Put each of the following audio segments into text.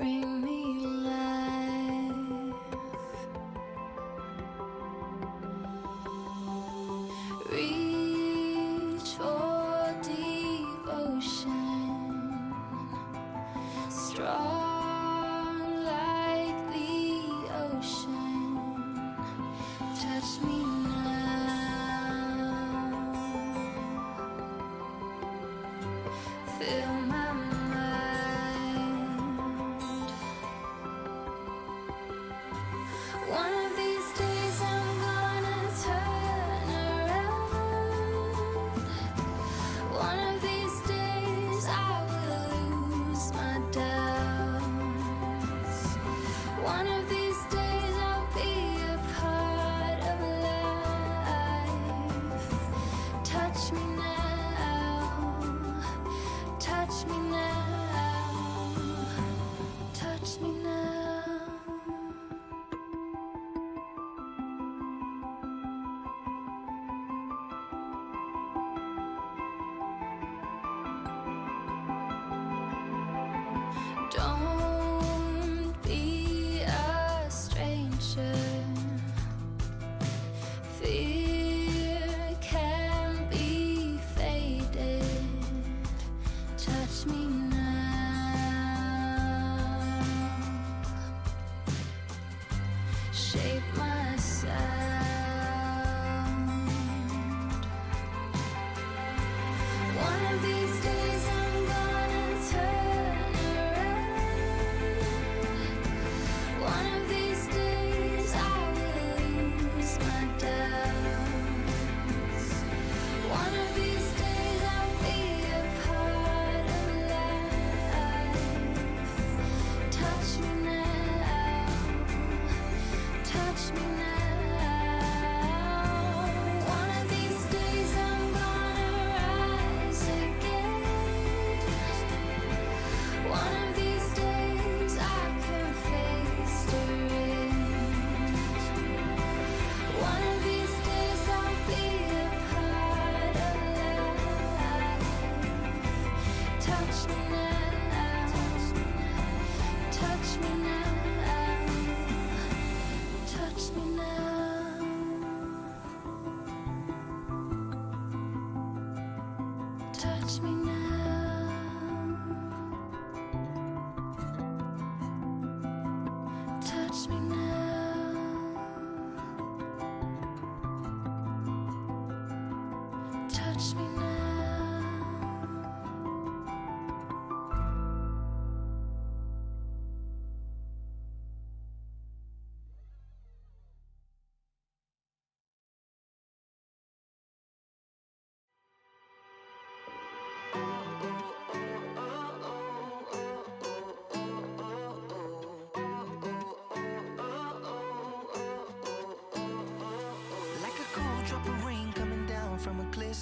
bring me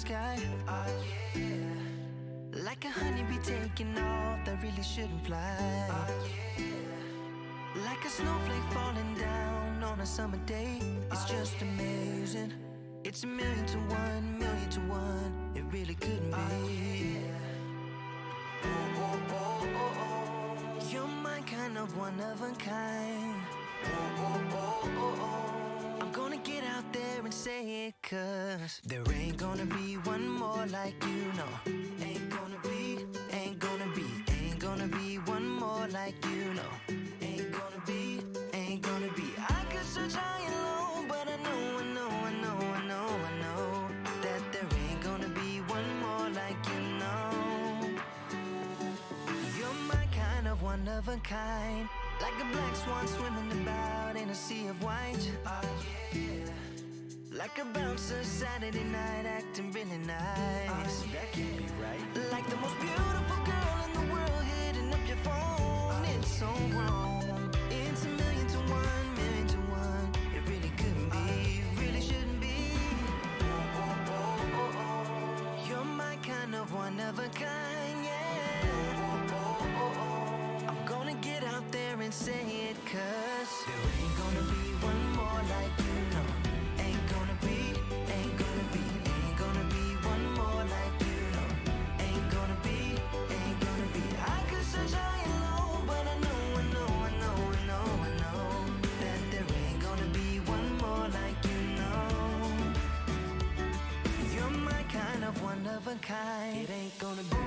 sky. Oh yeah. Like a honeybee taking off that really shouldn't fly. Oh yeah. Like a snowflake falling down on a summer day. It's oh, just yeah. amazing. It's a million to one, million to one. It really couldn't be. Yeah. Oh, oh, oh, oh, oh. You're my kind of one of a kind. Oh, oh. a kind. Like a black swan swimming about in a sea of white. Oh, yeah. Like a bouncer Saturday night acting really nice gonna do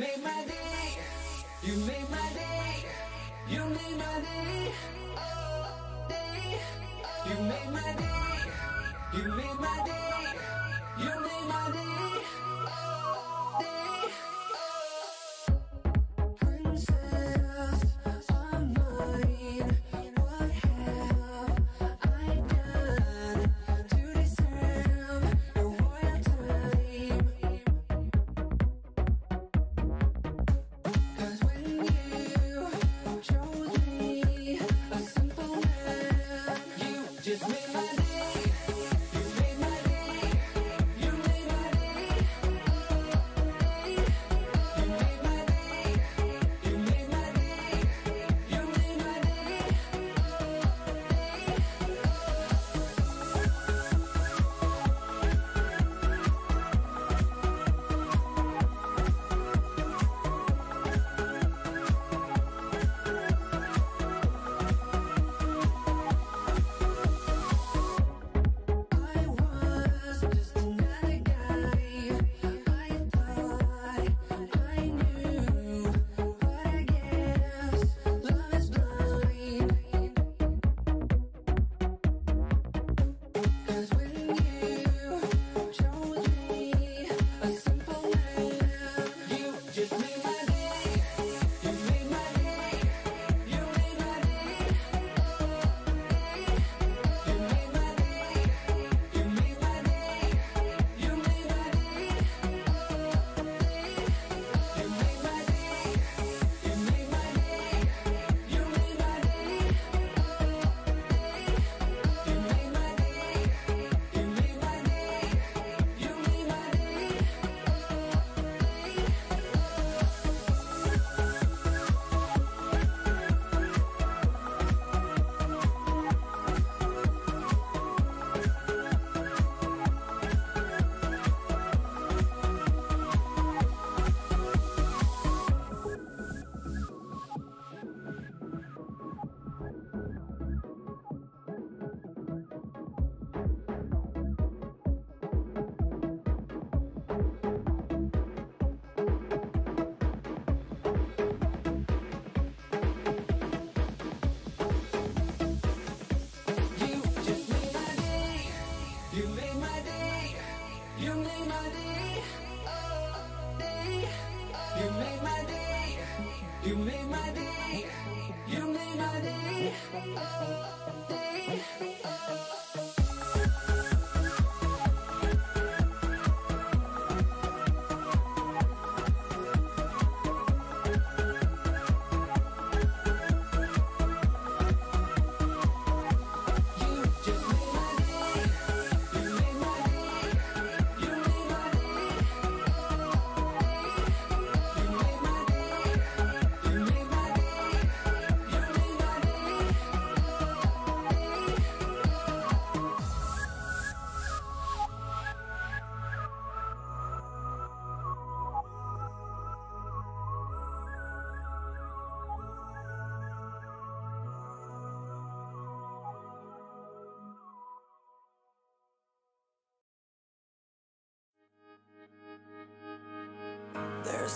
Made my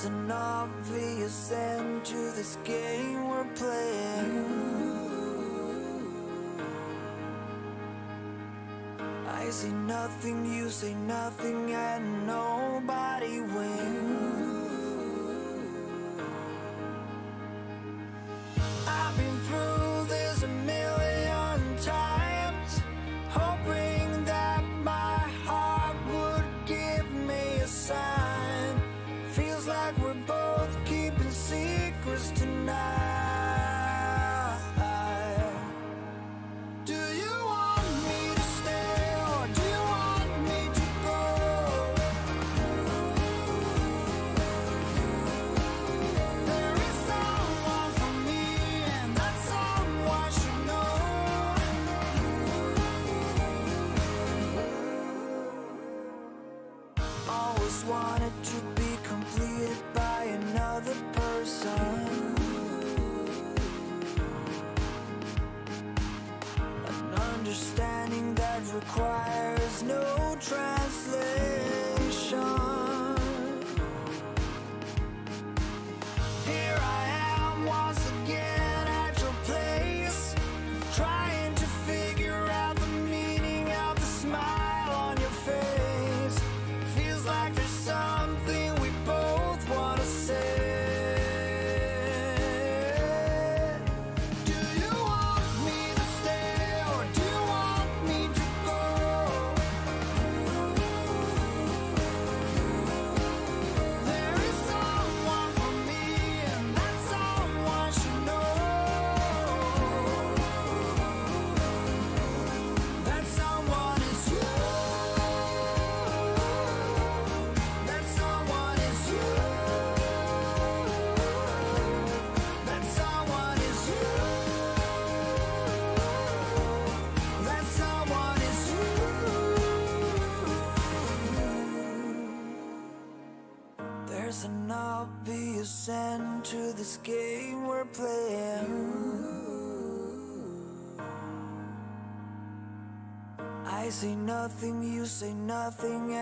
An obvious end to this game we're playing. I say nothing, you say nothing. I I say nothing, you say nothing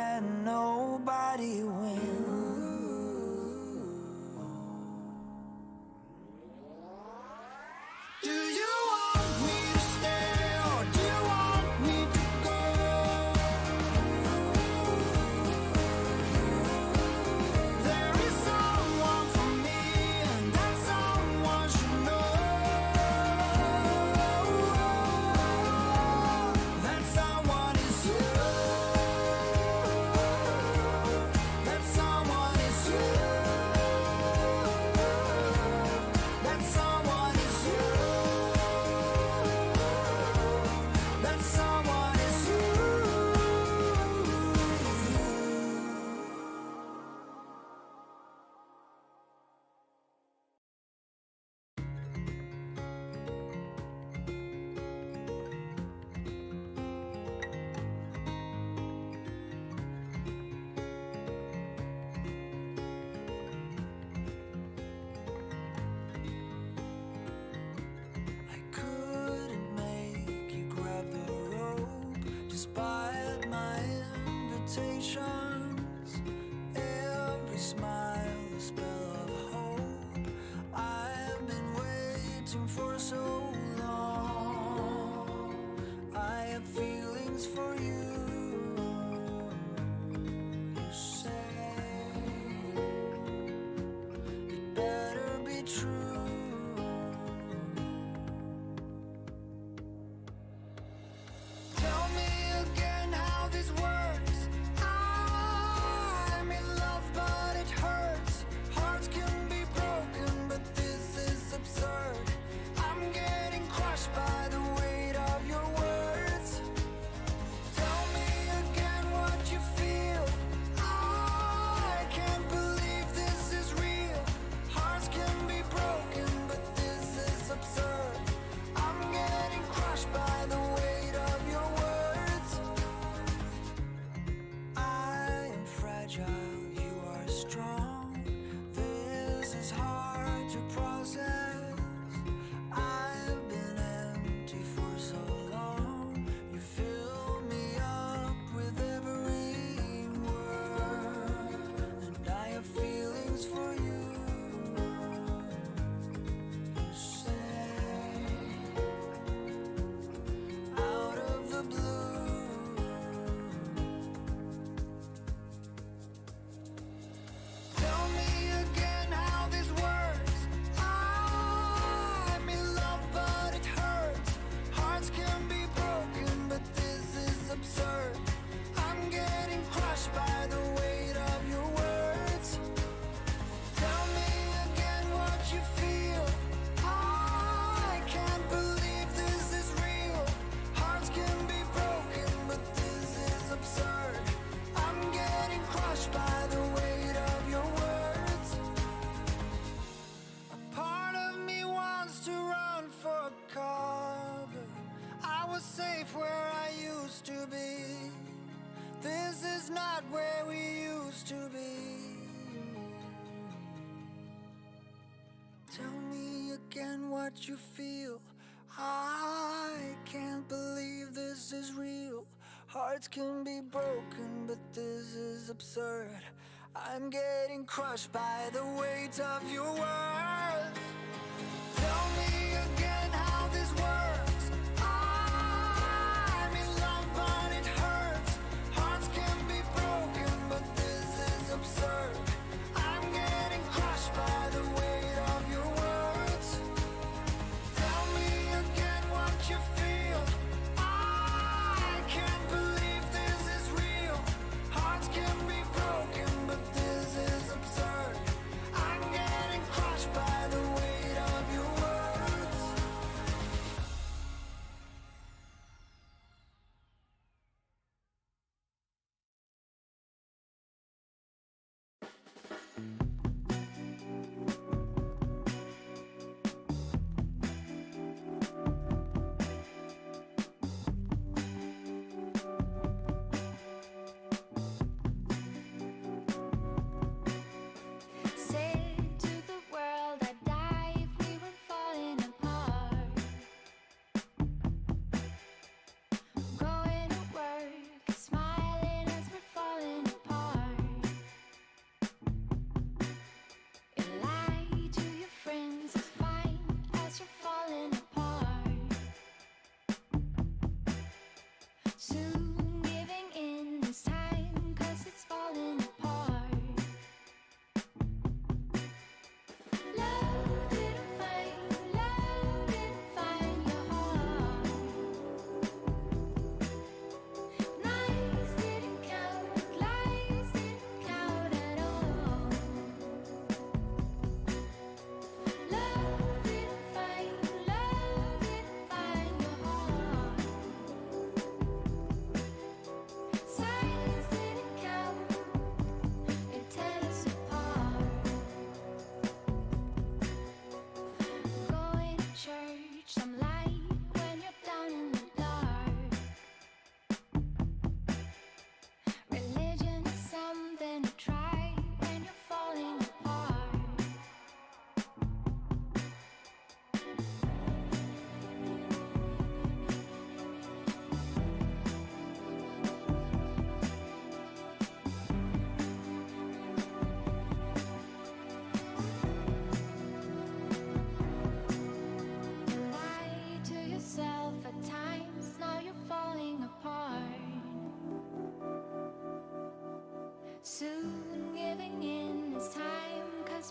you feel. I can't believe this is real. Hearts can be broken, but this is absurd. I'm getting crushed by the weight of your words.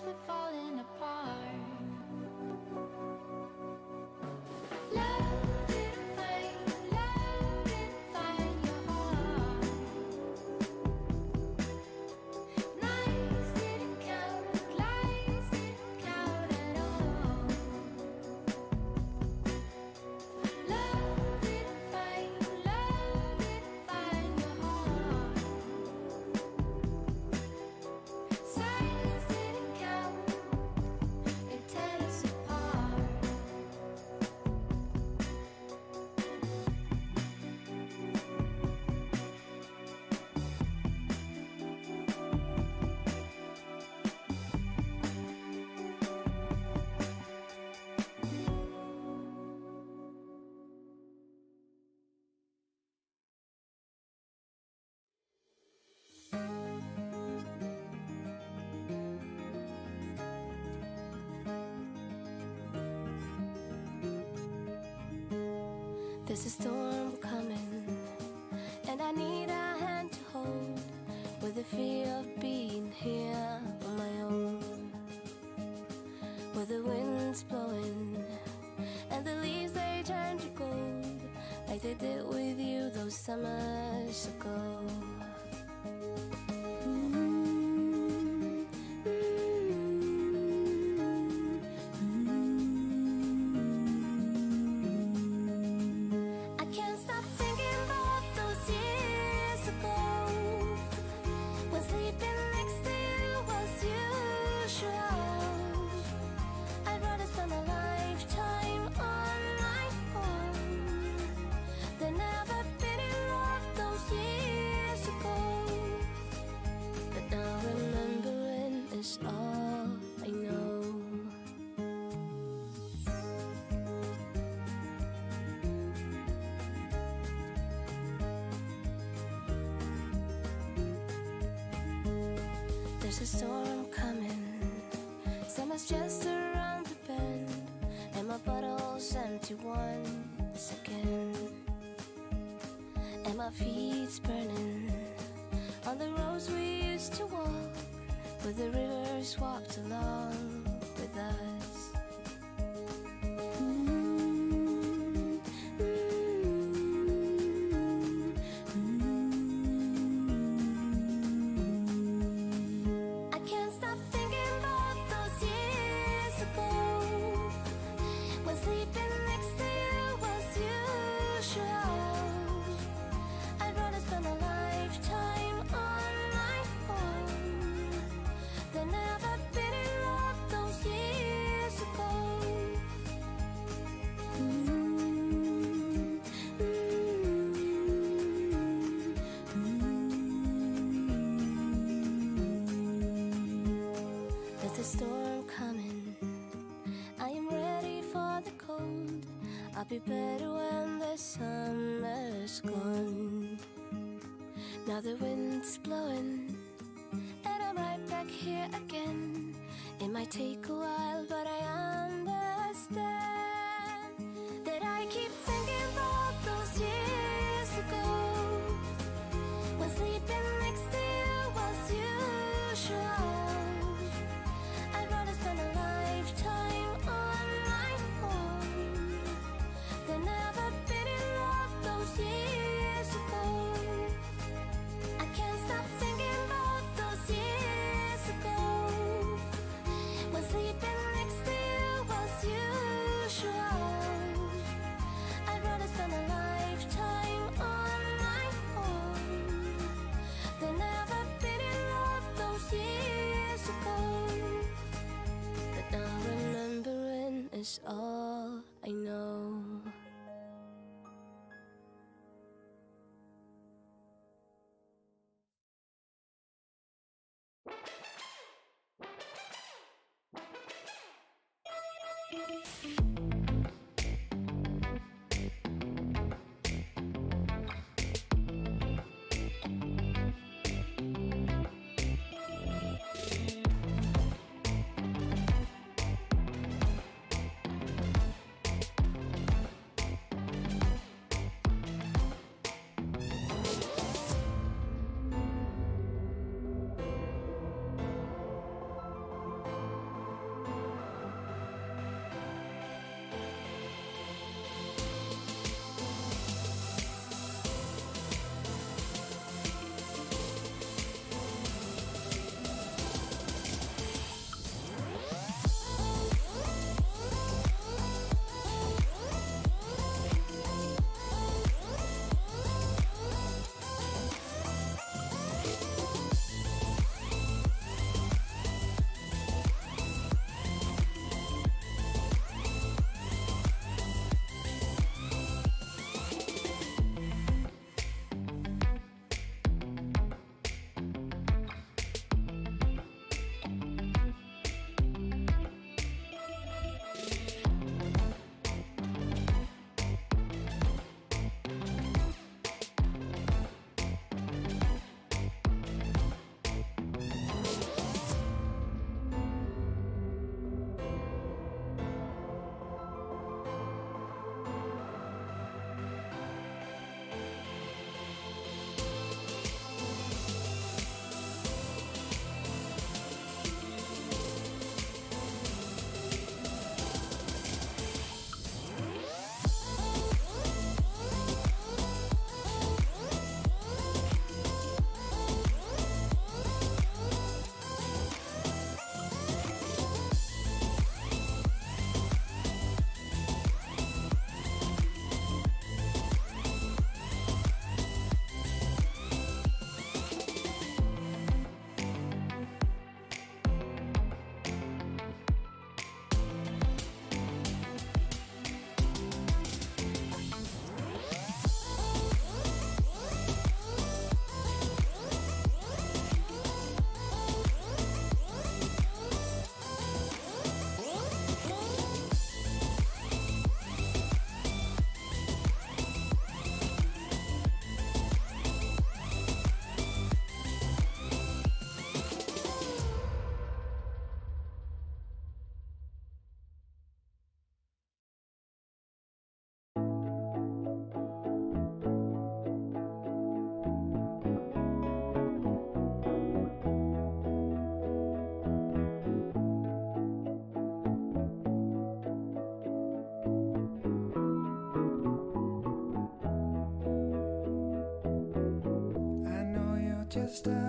me fall There's a storm coming, and I need a hand to hold with the fear of being here on my own. Where the wind's blowing, and the leaves they turn to gold, like they did with you those summers ago. a storm coming. Summer's just around the bend, and my bottle's empty once again. And my feet's burning on the roads we used to walk, where the rivers walked better when the summer's gone. Now the wind's blowing. is all. Oh. A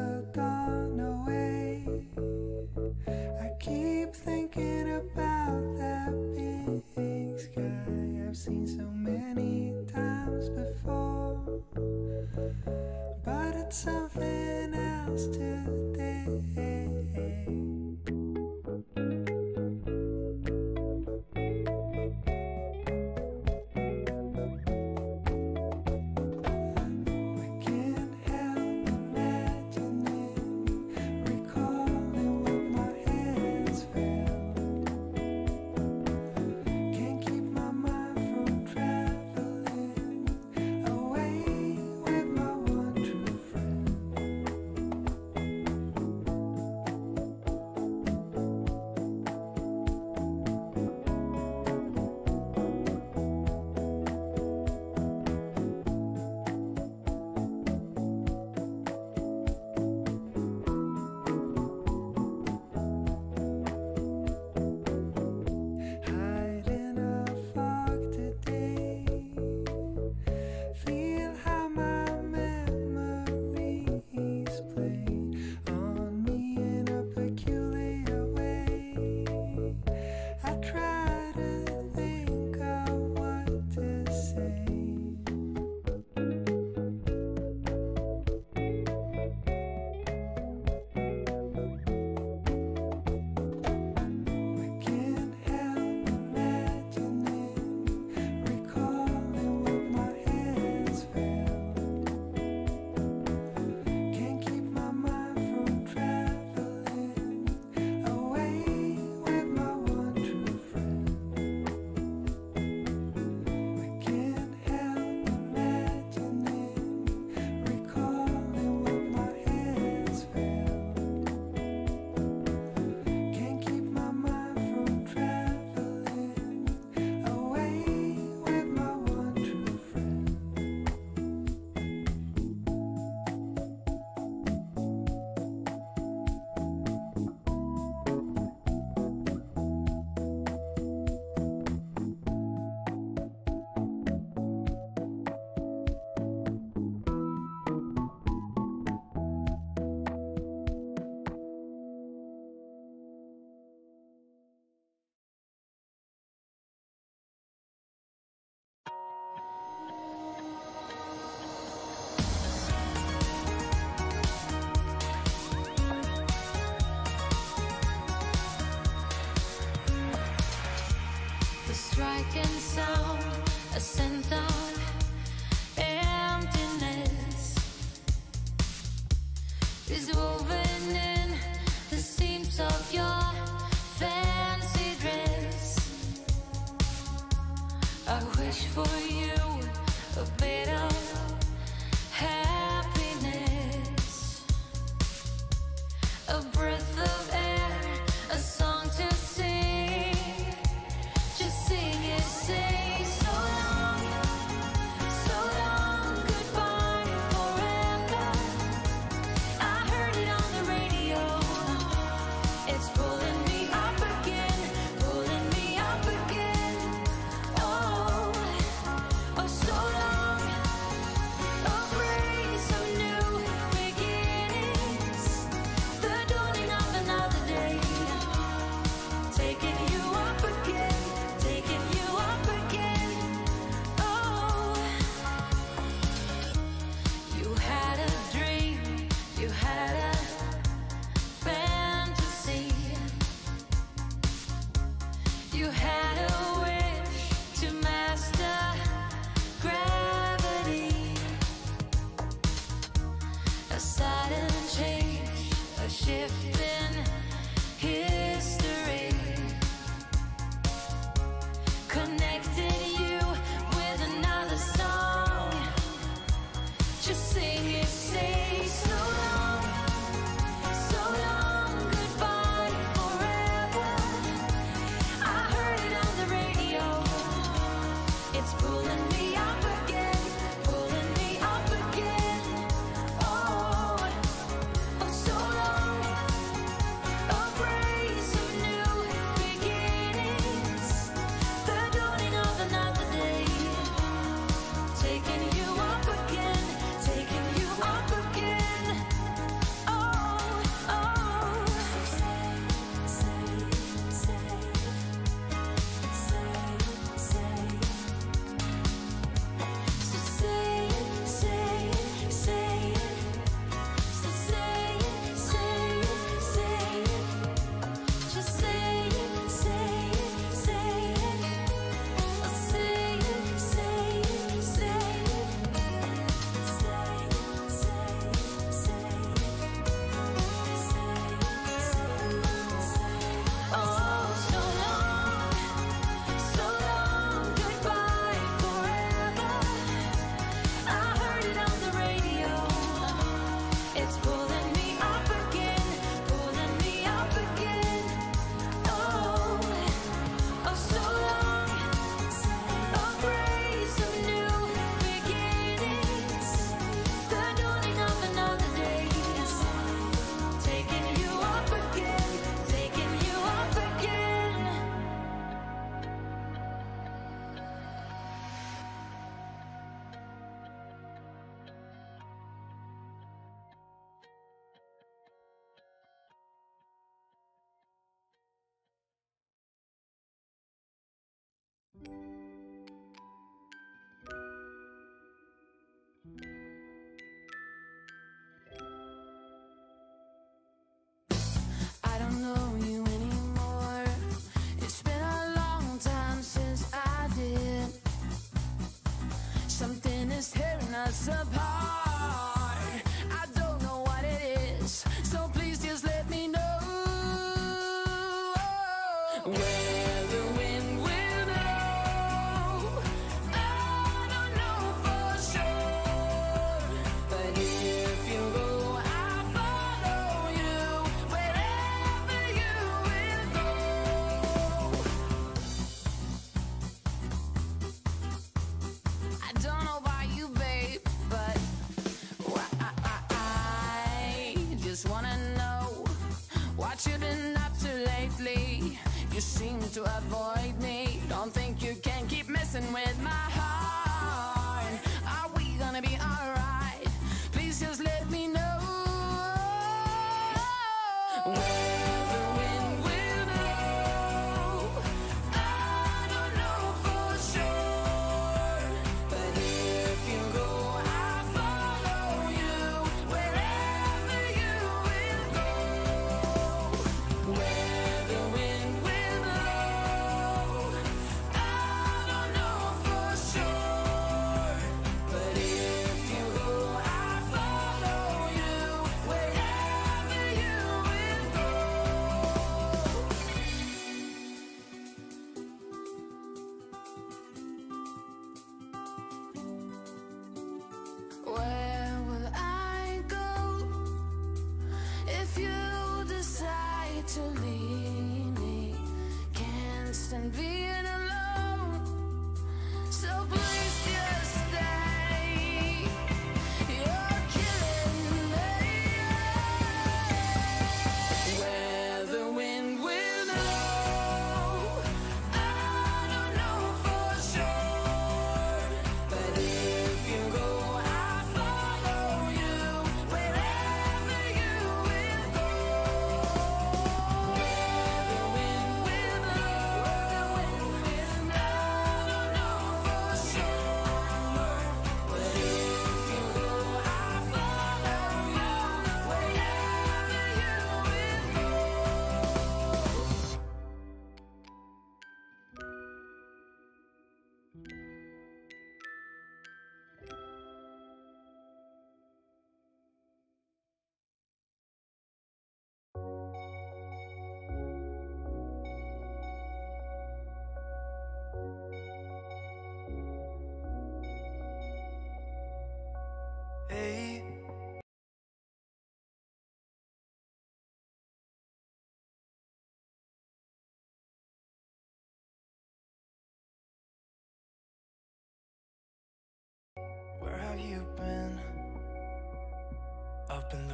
for you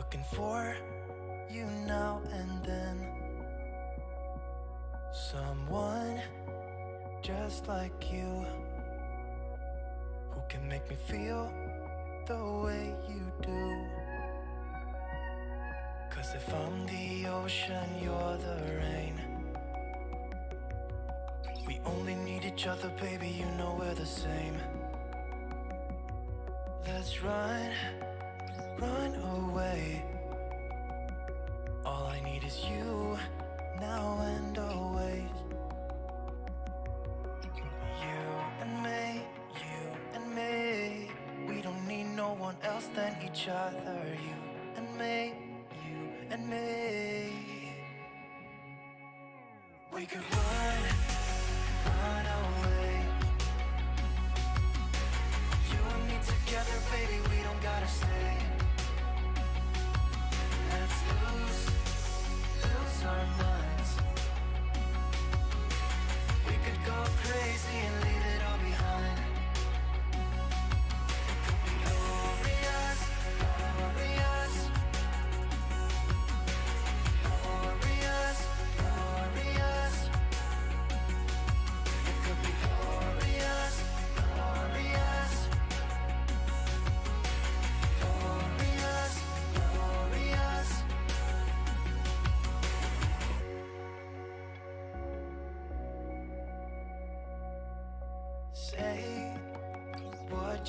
looking for you now and then. Someone just like you who can make me feel the way you do. Cause if I'm the ocean, you're the rain. We only need each other, baby, you know we're the same. Let's run, run away. All I need is you, now and always. You and me, you and me. We don't need no one else than each other. You and me, you and me. We could run,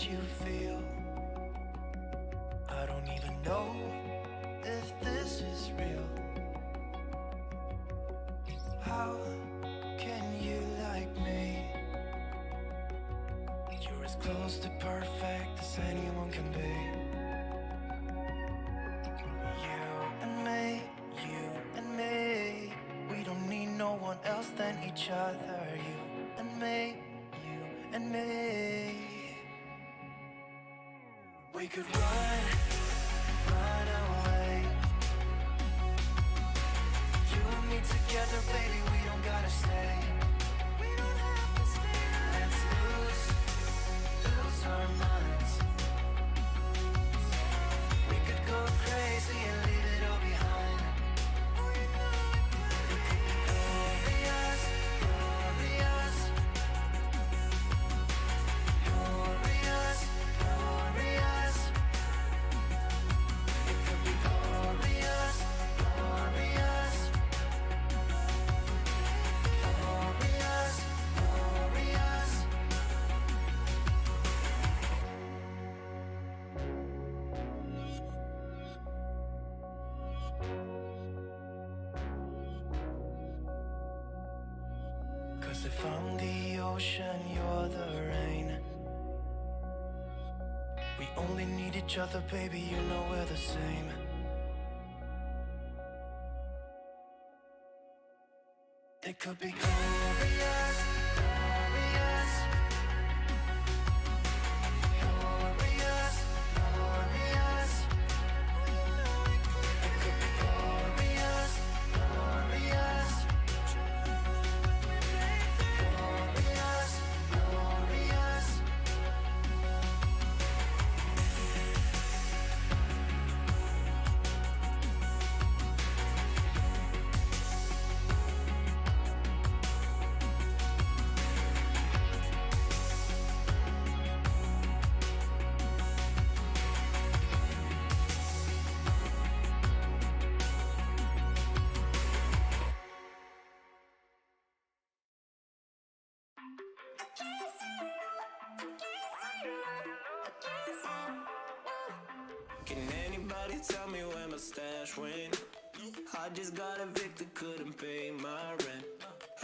you feel. I don't even know if this is real. How can you like me? You're as close to perfect as anyone can be. You and me, you and me. We don't need no one else than each other. You and me, you and me. We could run, From the ocean, you're the rain. We only need each other, baby, you know we're the same. It could be stash when I just got evicted, couldn't pay my rent.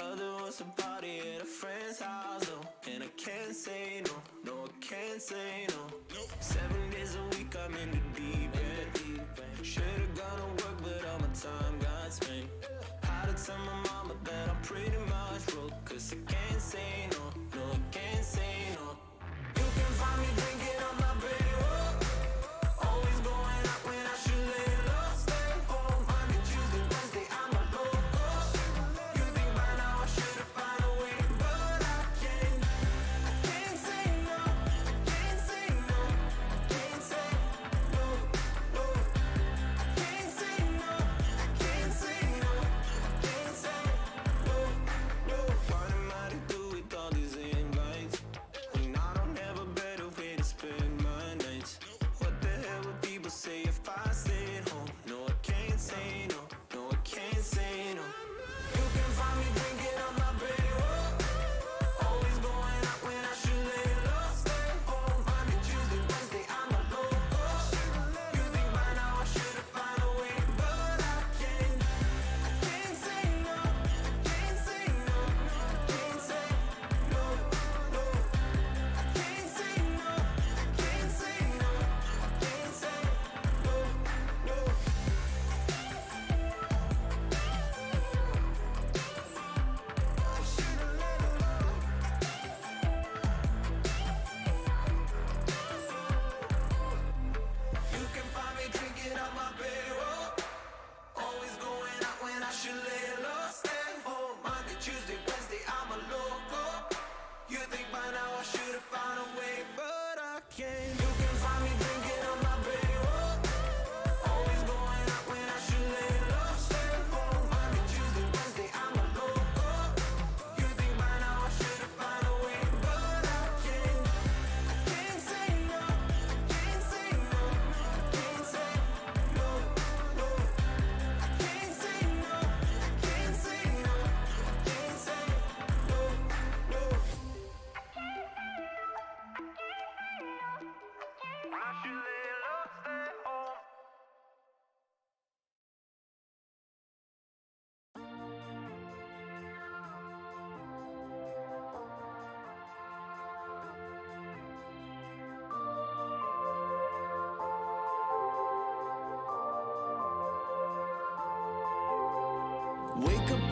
Other ones to party at a friend's house, oh, and I can't say no, no, I can't say no. Seven days a week, I'm in the deep end. Should've gone to work, but all my time got spent. How to tell my mama that I'm pretty.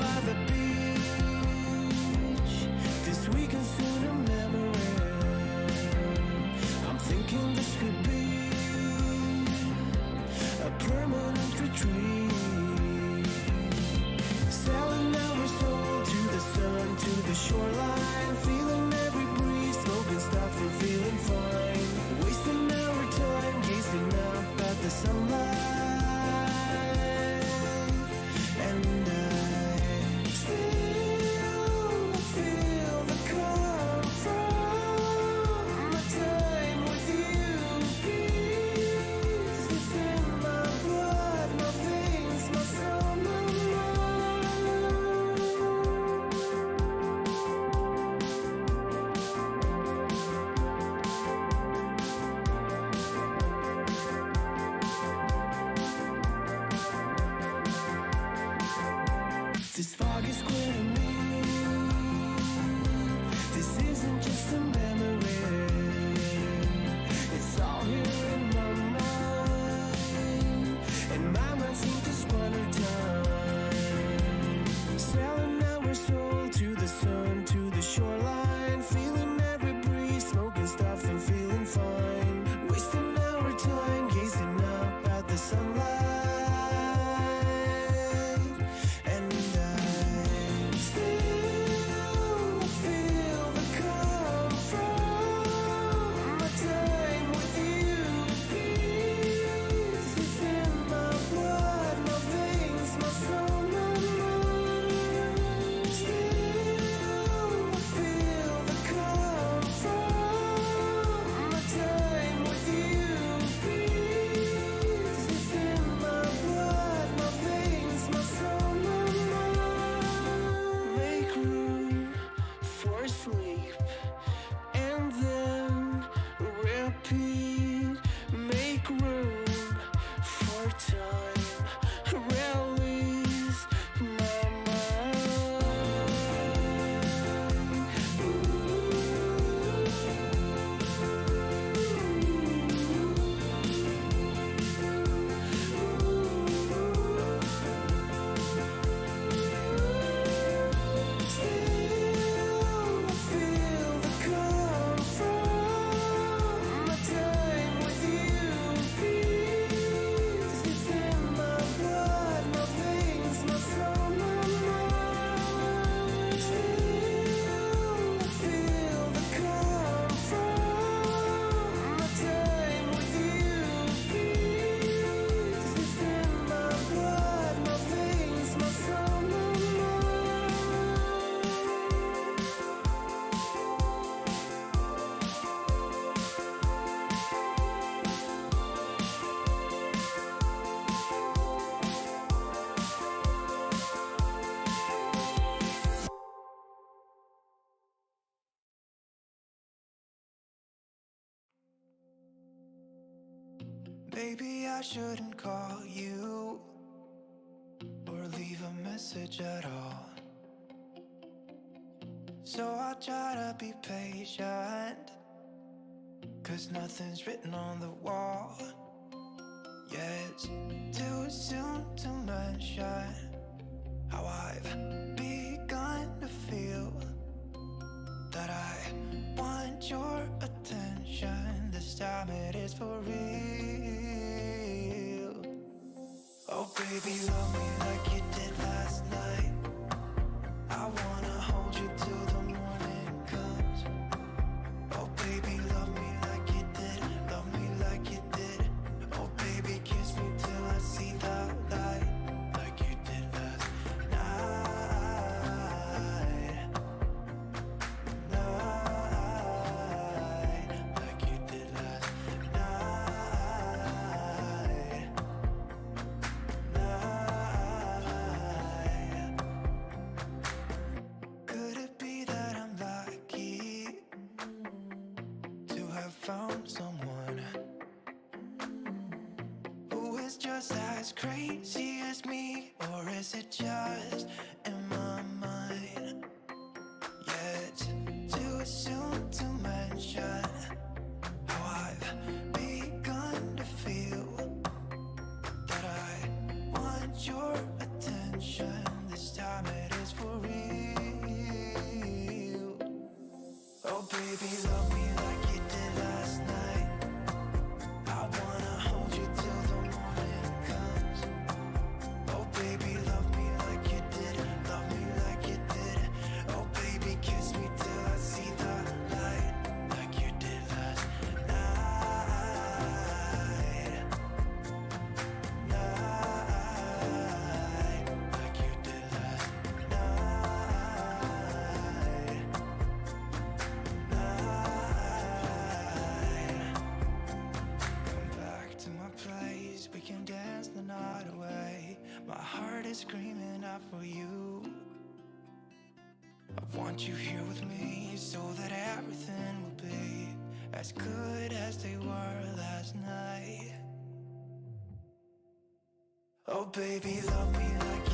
by the beach. shouldn't call you or leave a message at all. So I try to be patient, cause nothing's written on the wall. crazy as me, or is it just? My heart is screaming out for you. I want you here with me so that everything will be as good as they were last night. Oh, baby, love me like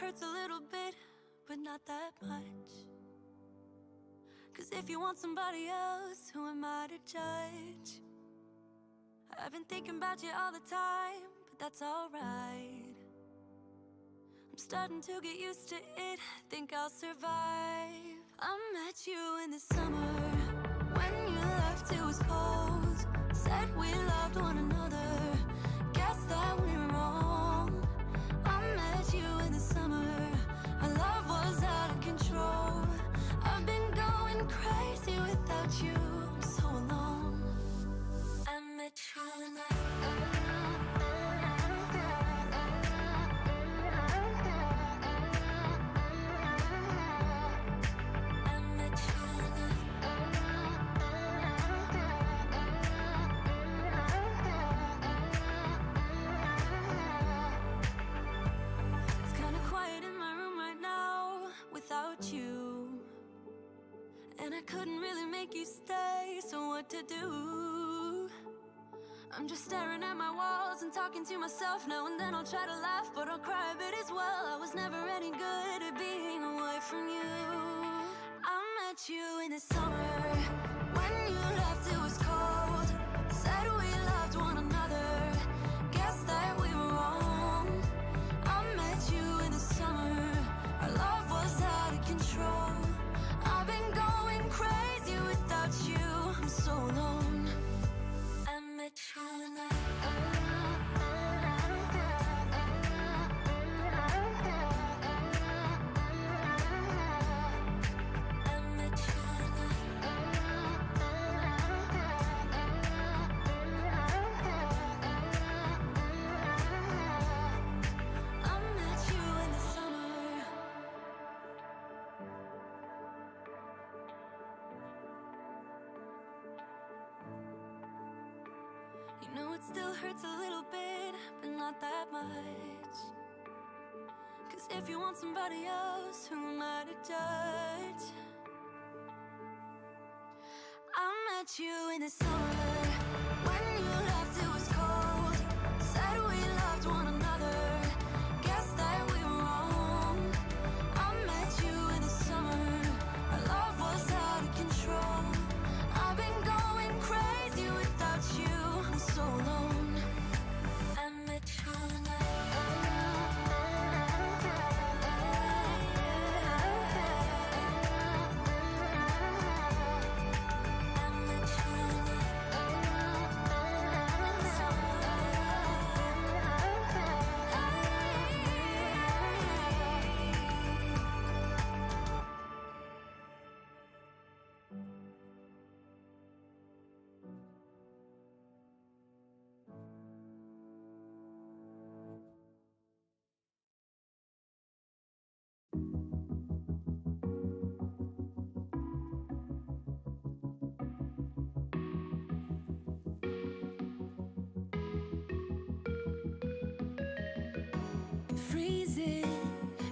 hurts a little bit, but not that much. Cause if you want somebody else, who am I to judge? I've been thinking about you all the time, but that's alright. I'm starting to get used to it, think I'll survive. I met you in the summer when you left, it was cold. Said we loved one another, you, in the summer our love was out of control. I've been going crazy without you. I'm so alone. And talking to myself now and then I'll try to laugh, but I'll cry a bit as well. I was never any good at being away from you. I met you in the summer when you left, it was cold. Said we loved one another, not that much. Cause if you want somebody else, who am I to judge? I met you in the summer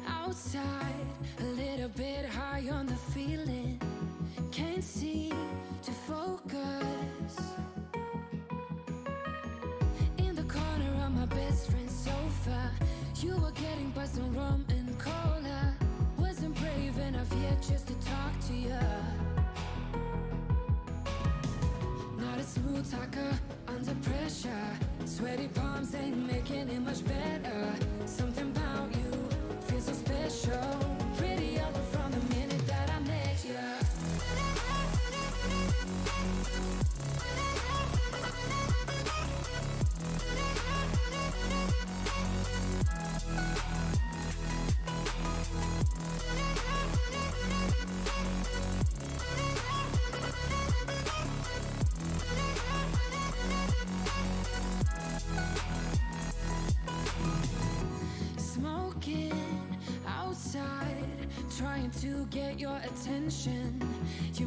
Outside, a little bit high on the feeling. Can't seem to focus. In the corner of my best friend's sofa, you were getting buzzed on rum and cola. Wasn't brave enough yet just to talk to you. Not a smooth talker under pressure. Sweaty palms ain't making it much better. Get your attention. You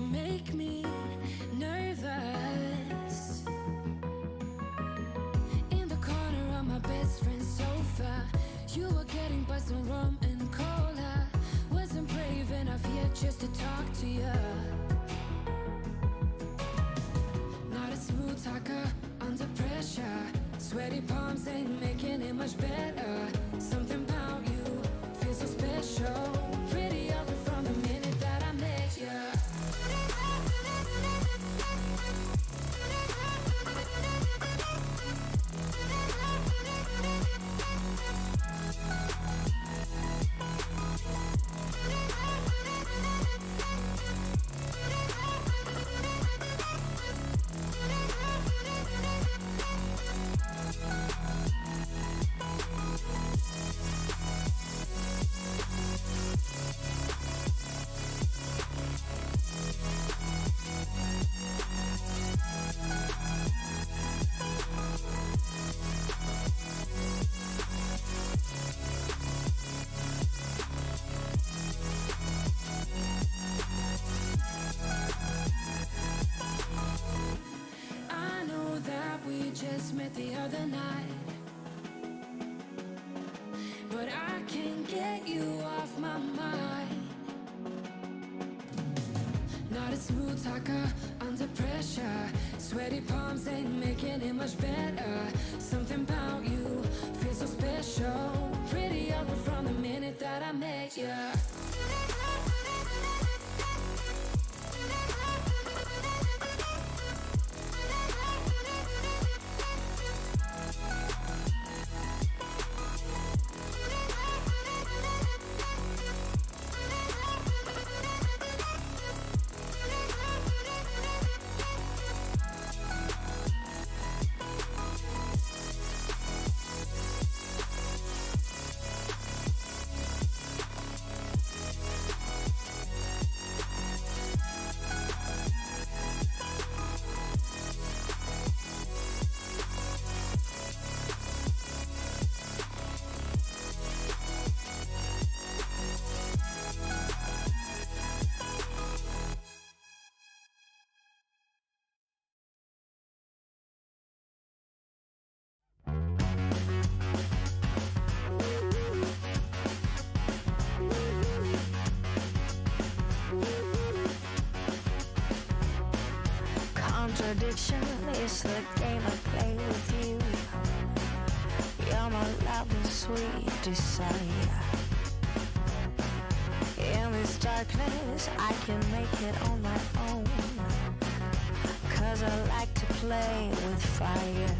addiction is the game I play with you. You're my love and sweet desire. In this darkness, I can make it on my own. Cause I like to play with fire.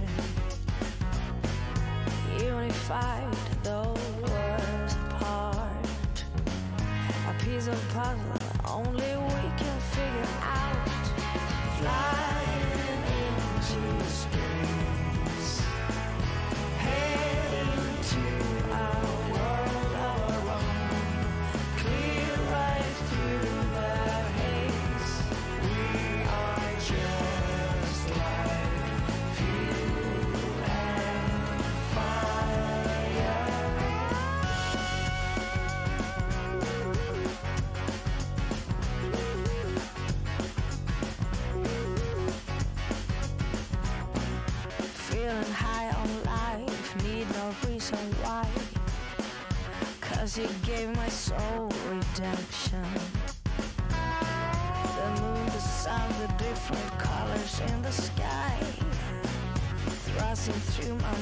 Unified Cause you gave my soul redemption. The moon, the sun, the different colors in the sky. Thrusting through my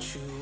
you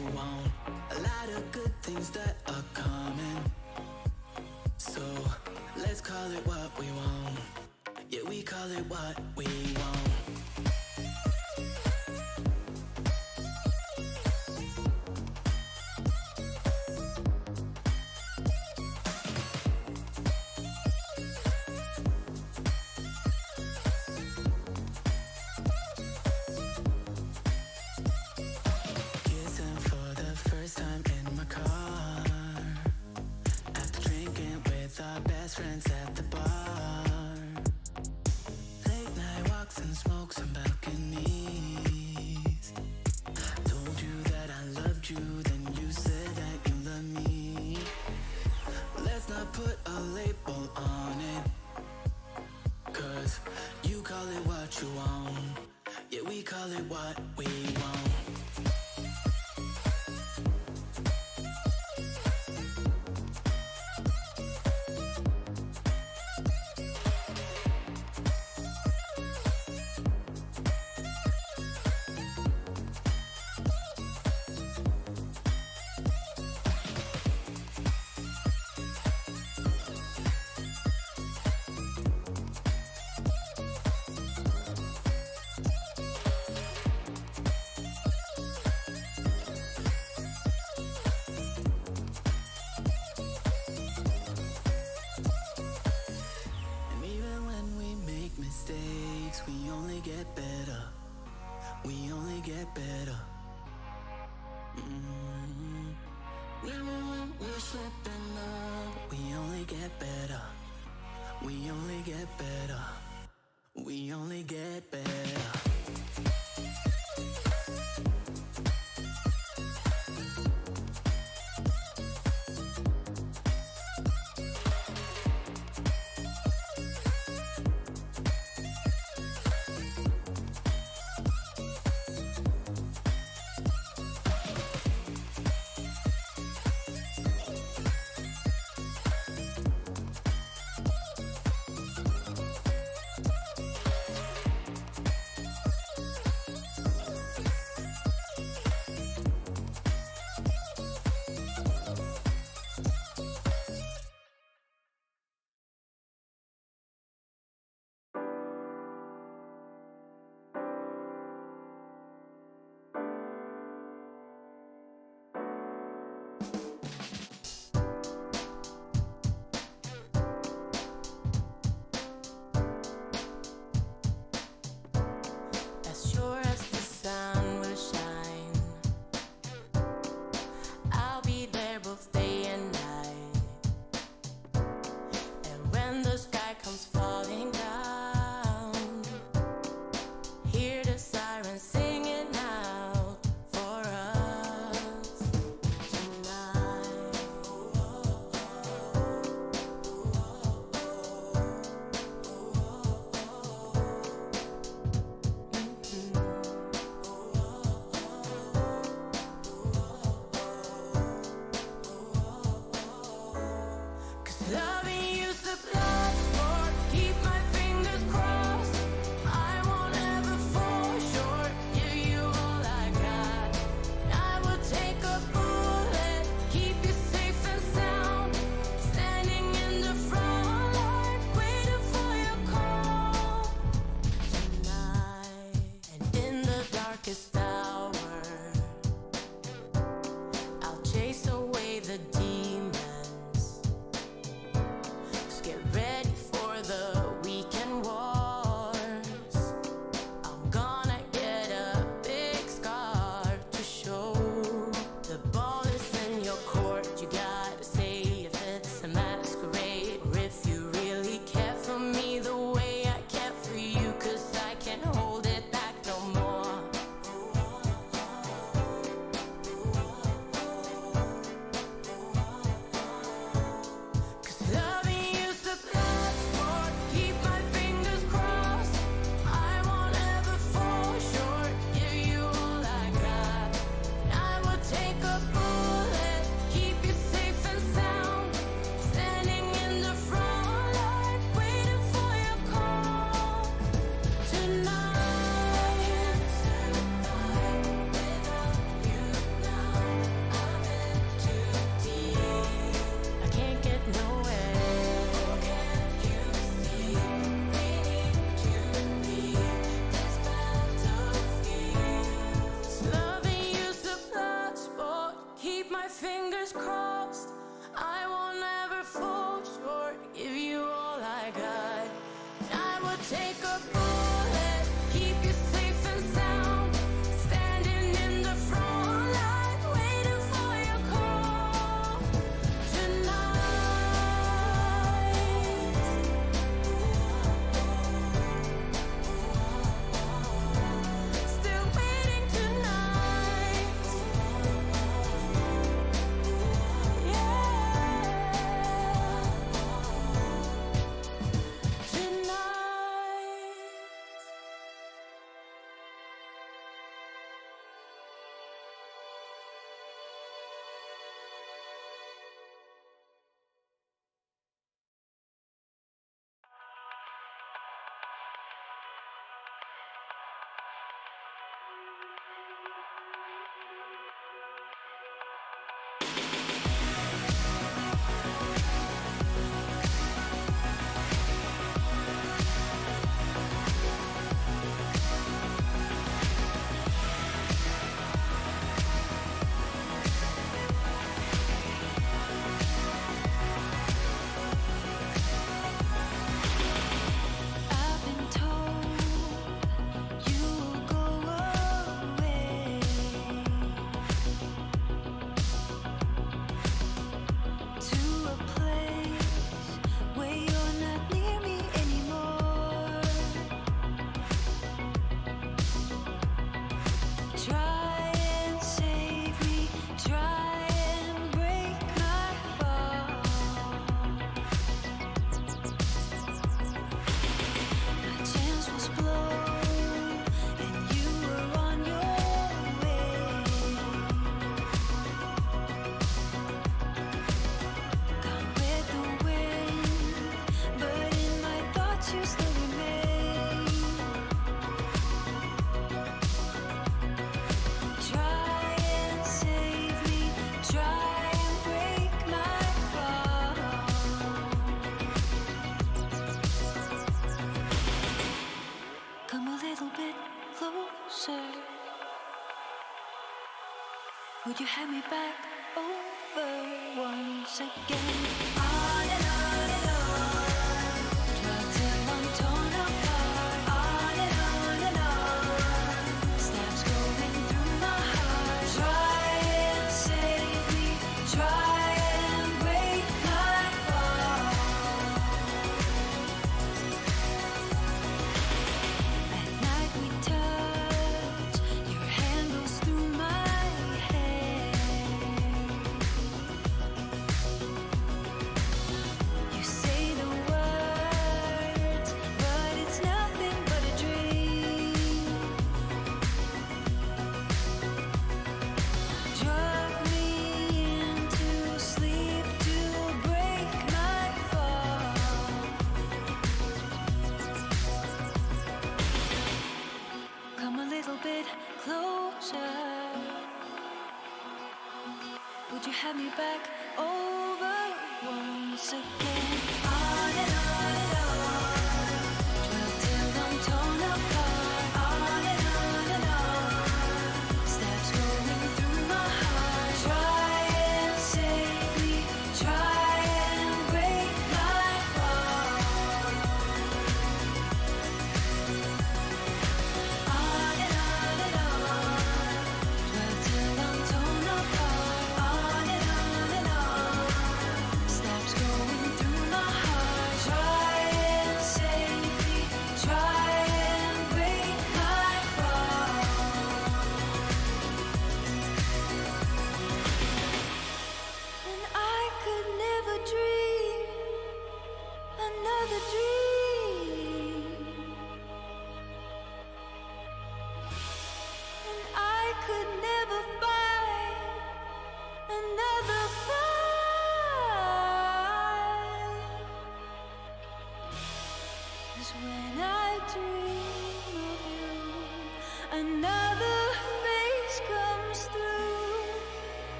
you want. Only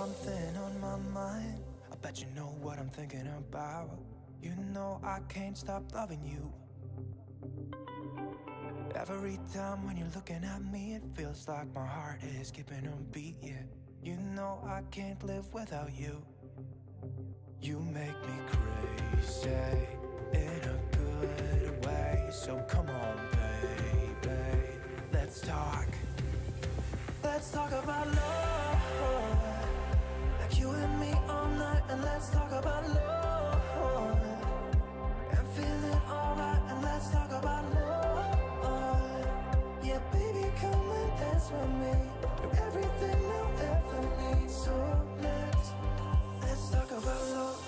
something on my mind. I bet you know what I'm thinking about. You know I can't stop loving you. Every time when you're looking at me, it feels like my heart is skipping a beat. Yeah, you know I can't live without you. You make me crazy in a good way. So come on, baby, let's talk. Let's talk about love. You and me all night, and let's talk about love. And feeling alright, and let's talk about love. Yeah, baby, come and dance with me. Everything I'll ever need. So let's let's talk about love.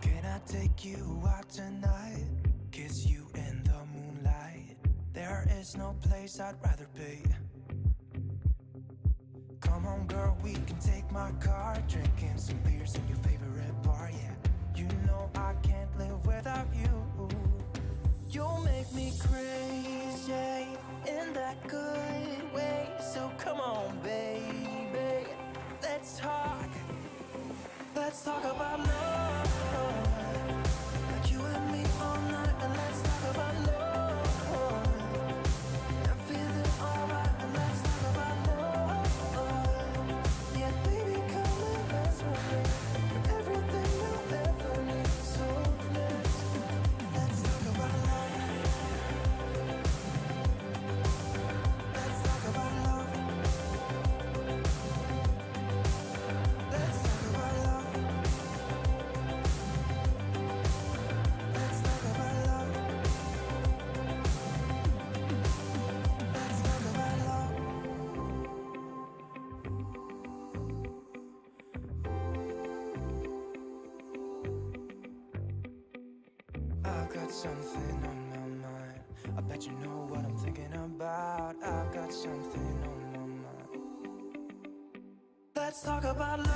Can I take you out tonight? Kiss you in. There is no place I'd rather be. Come on, girl, we can take my car, drinking some beers in your favorite bar. Yeah, you know I can't live without you. You make me crazy in that good way. So come on, baby, let's talk. Let's talk about love. About love.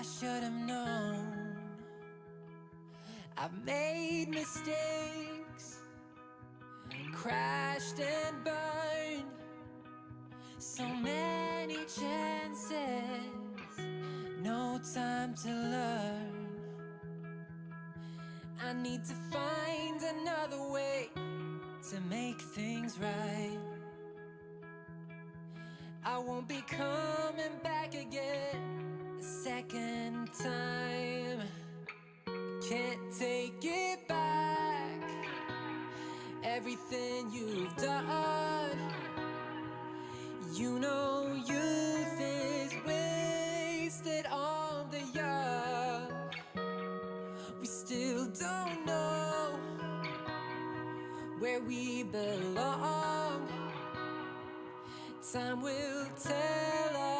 I should have known. I've made mistakes, crashed and burned. So many chances, no time to learn. I need to find another way to make things right. I won't be coming back again second time. Can't take it back. Everything you've done, you know, youth is wasted on the young. We still don't know where we belong. Time will tell us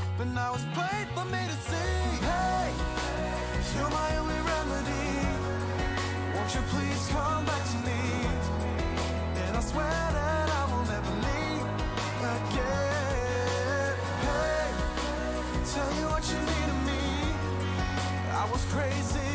But now it's plain for me to see. Hey, you're my only remedy. Won't you please come back to me? And I swear that I will never leave again. Hey, tell you what you mean to me. I was crazy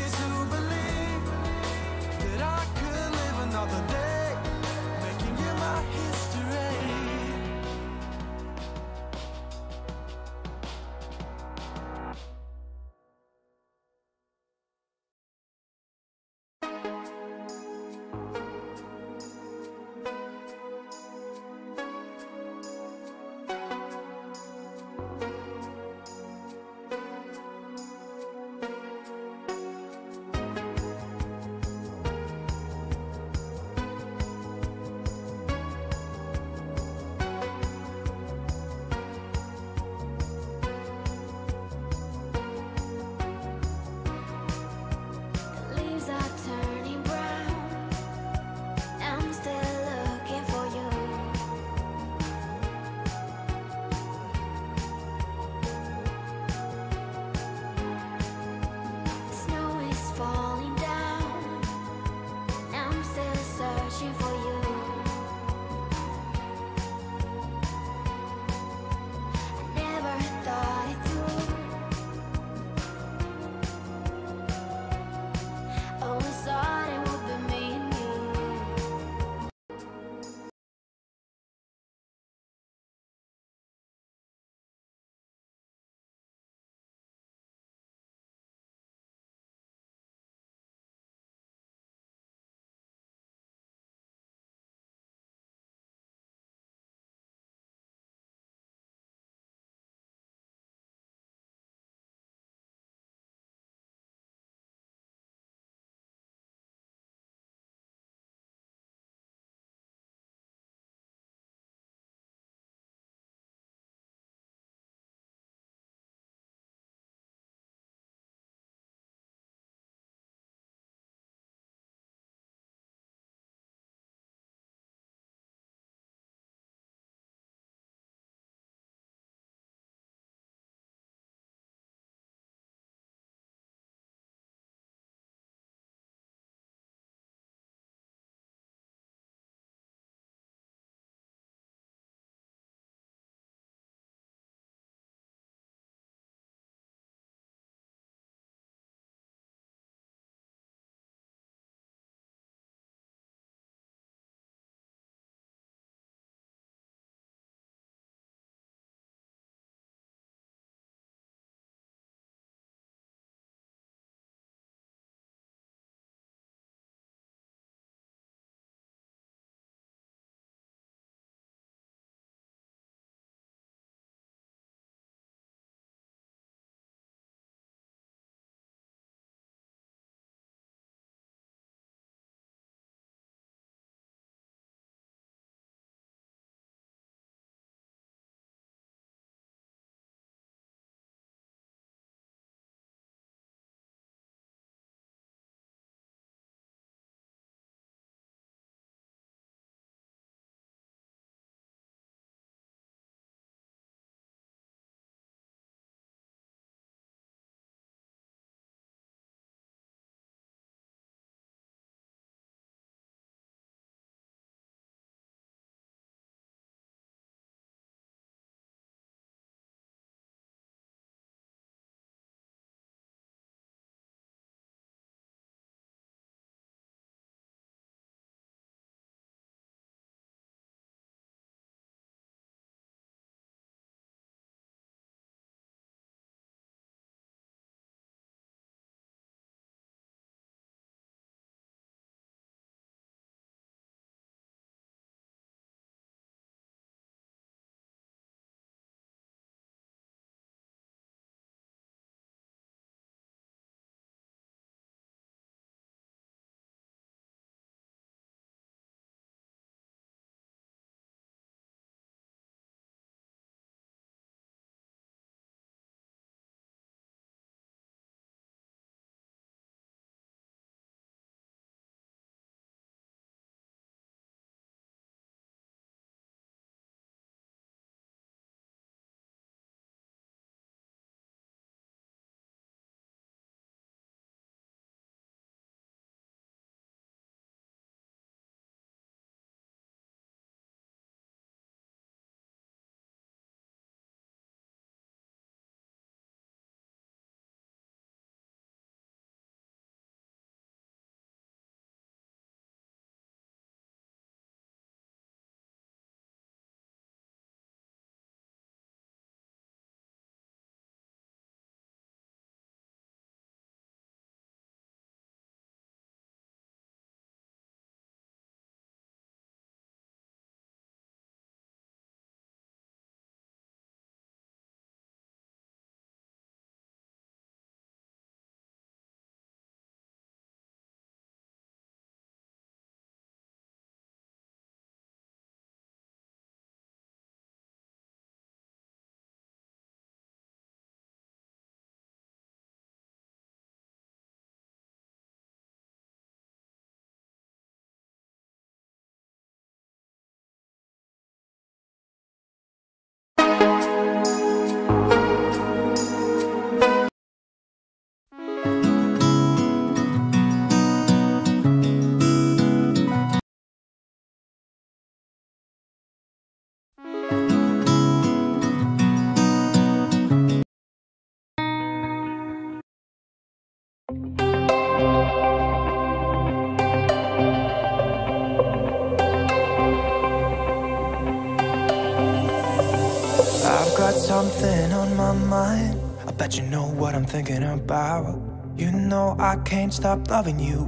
something on my mind. I bet you know what I'm thinking about. You know I can't stop loving you.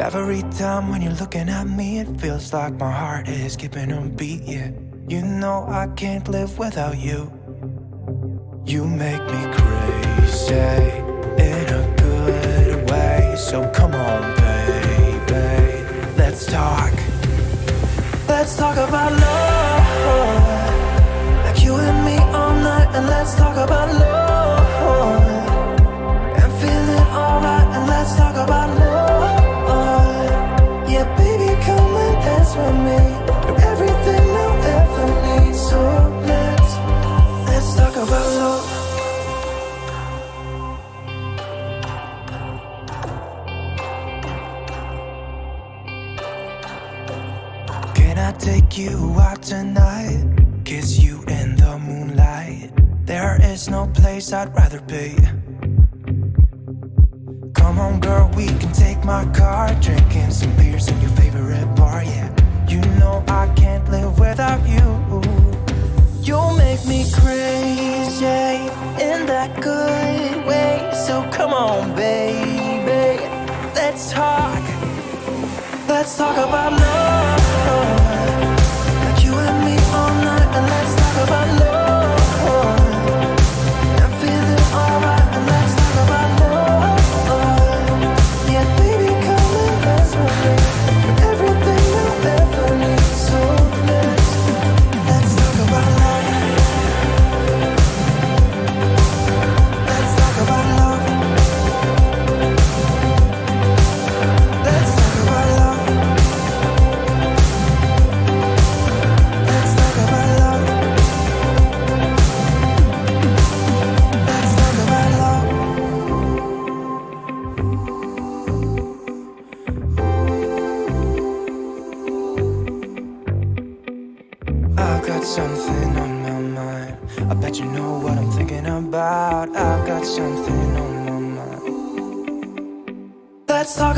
Every time when you're looking at me, it feels like my heart is skipping a beat. Yeah, you know I can't live without you. You make me crazy in a good way. So come on, baby, let's talk. Let's talk about love. And me all night, and let's talk about love. I'm feeling alright, and let's talk about love. Yeah, baby, come and dance with me. You're everything I'll ever need. So let's let's talk about love. Can I take you out tonight? Kiss you. There is no place I'd rather be. Come on, girl, we can take my car, drinking some beers in your favorite bar. Yeah, you know I can't live without you. You make me crazy in that good way. So come on, baby, let's talk. Let's talk about love.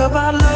About love.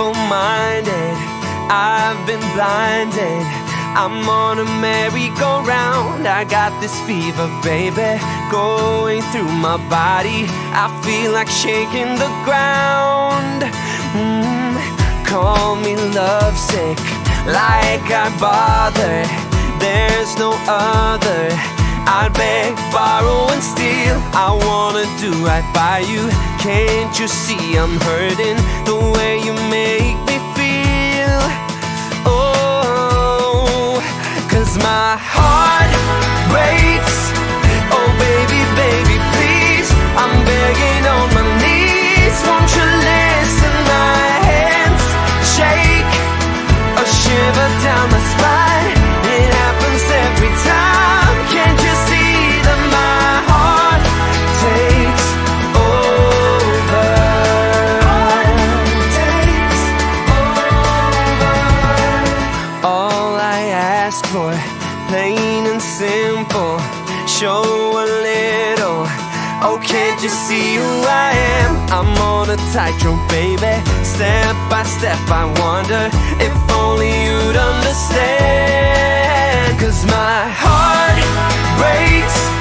Simple minded. I've been blinded. I'm on a merry-go-round. I got this fever, baby, going through my body. I feel like shaking the ground. Mm, call me lovesick, like I bother. There's no other. I'd beg, borrow, and steal. I wanna do right by you. Can't you see I'm hurting the way you make me feel? Oh, cause my heart breaks. Oh, baby, baby, please. I'm begging on my knees. Won't you listen? My hands shake. A shiver down my spine. It happens every time. Can't you see who I am? I'm on a tightrope, baby. Step by step, I wonder if only you'd understand. Cause my heart breaks.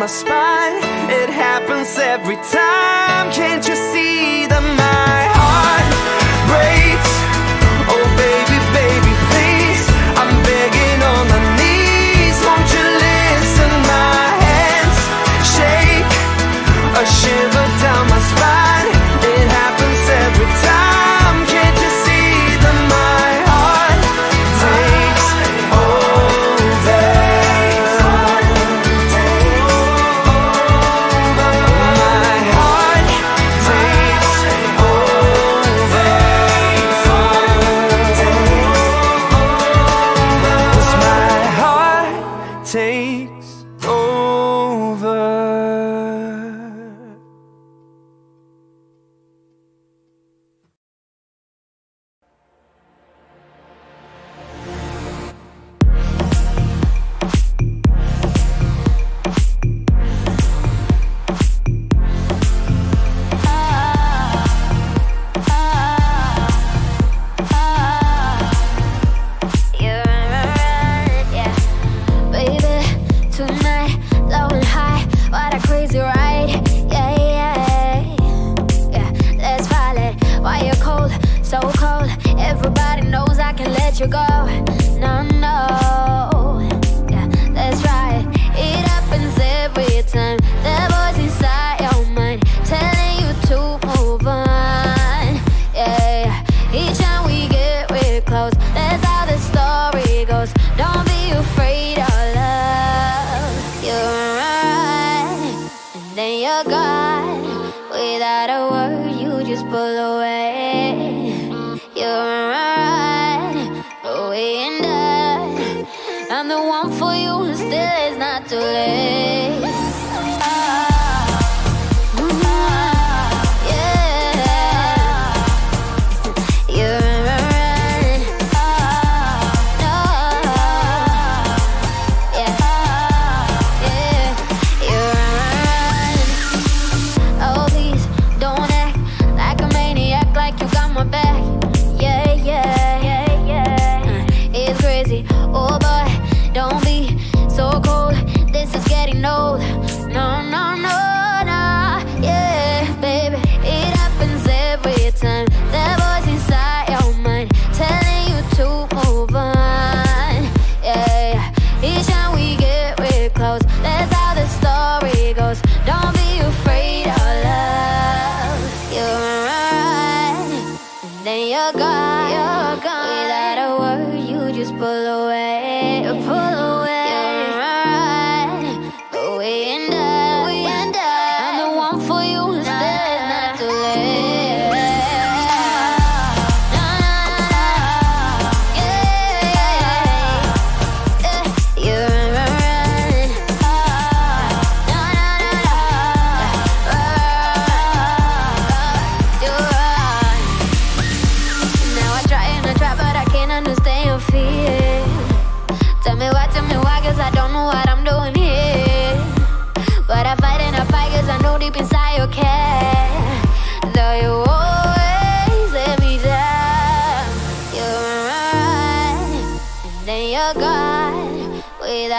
my spine. It happens every time. Can't you see that my heart breaks? Oh baby, baby, please. I'm begging on my knees. Won't you listen? My hands shake. A shiver down my spine.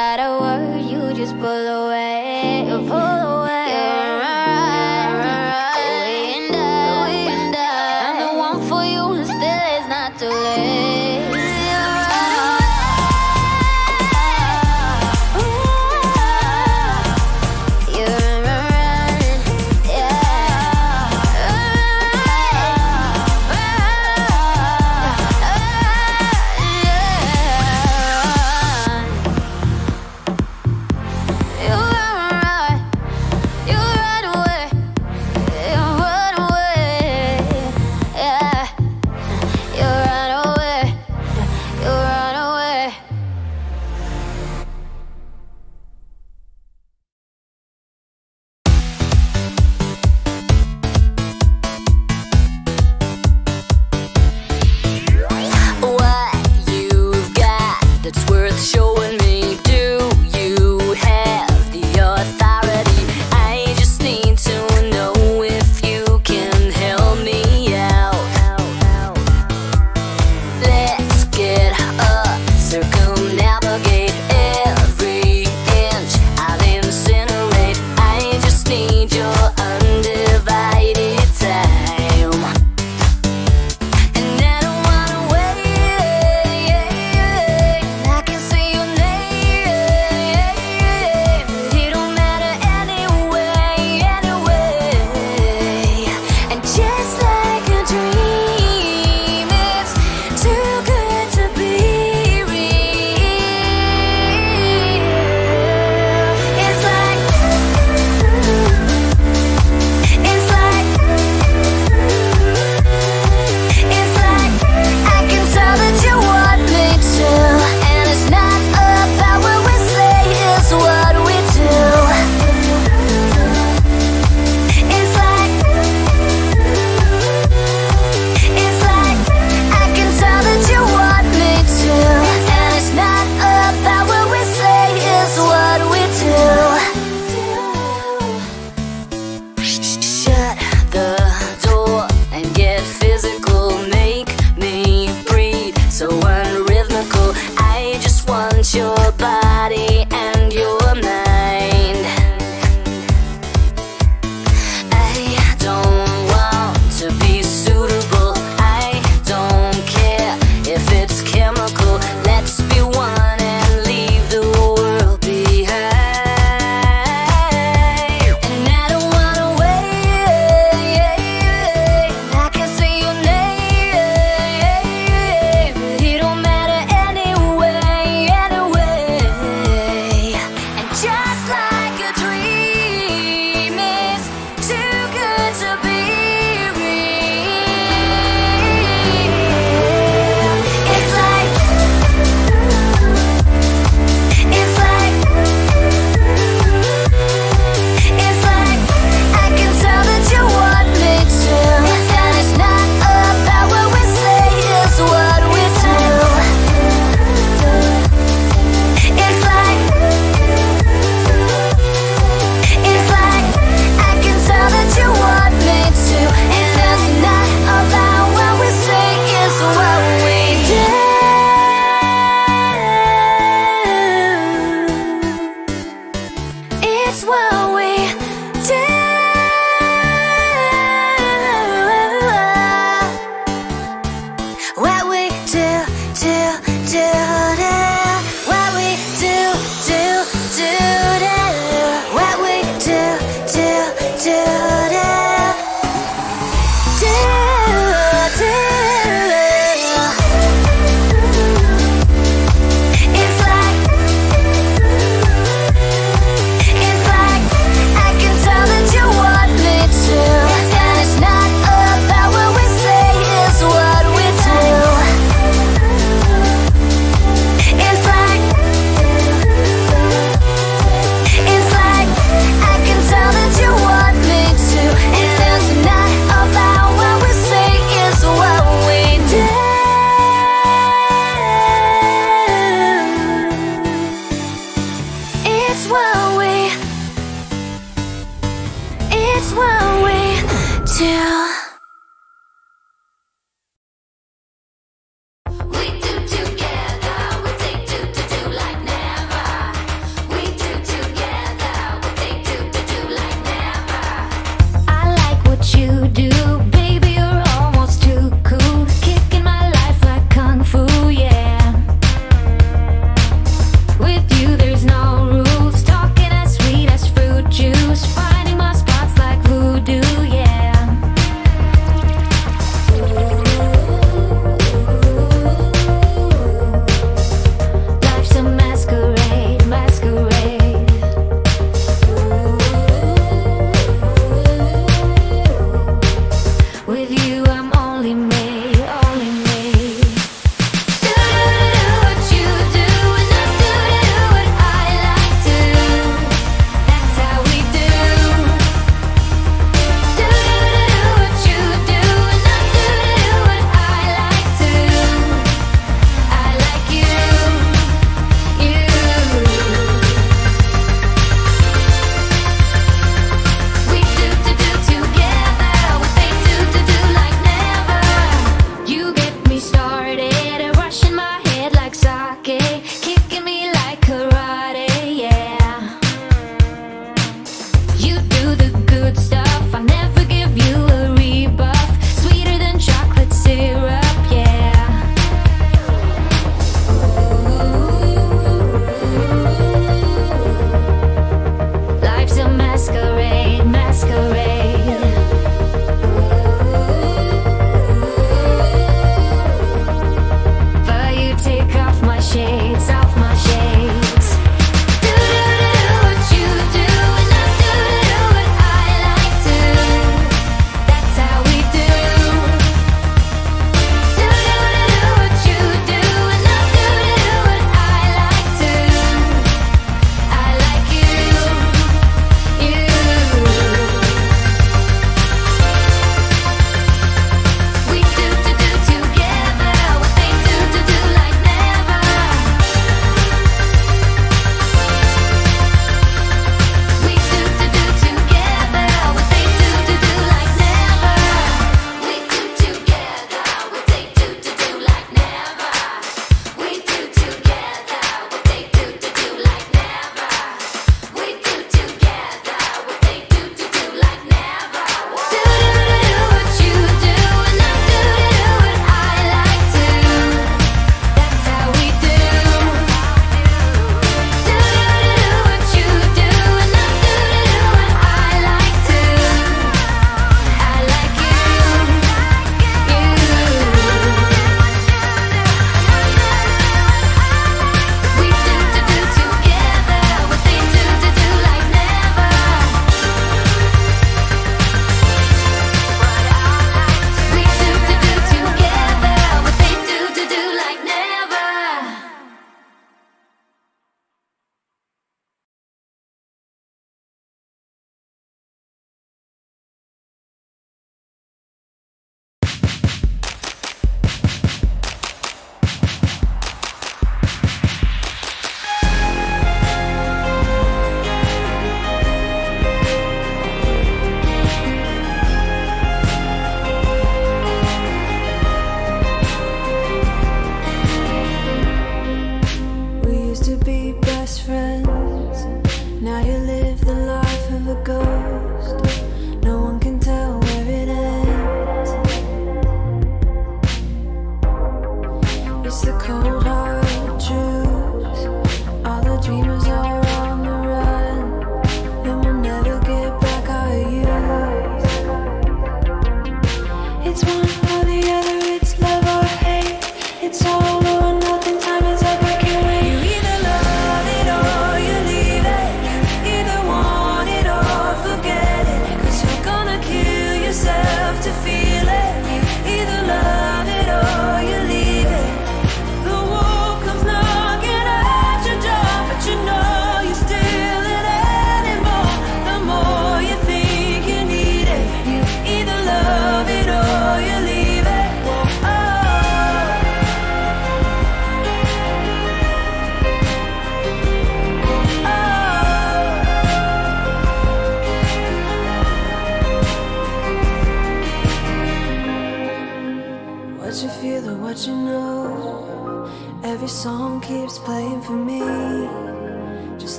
out of words, you just pull away.